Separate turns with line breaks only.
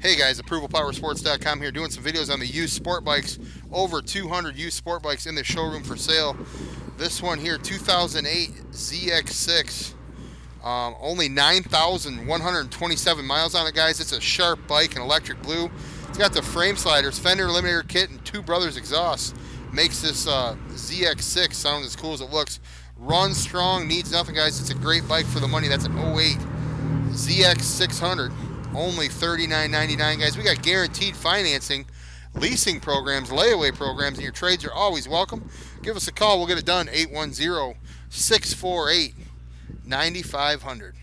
Hey guys, ApprovalPowerSports.com here doing some videos on the used sport bikes. Over 200 used sport bikes in the showroom for sale. This one here, 2008 ZX6. Um, only 9,127 miles on it, guys. It's a sharp bike, an electric blue. It's got the frame sliders, fender eliminator kit, and two brothers exhaust. Makes this uh, ZX6 sound as cool as it looks. Runs strong, needs nothing, guys. It's a great bike for the money. That's an 08 ZX600. Only $39.99, guys. We got guaranteed financing, leasing programs, layaway programs, and your trades are always welcome. Give us a call. We'll get it done. 810 648 9500.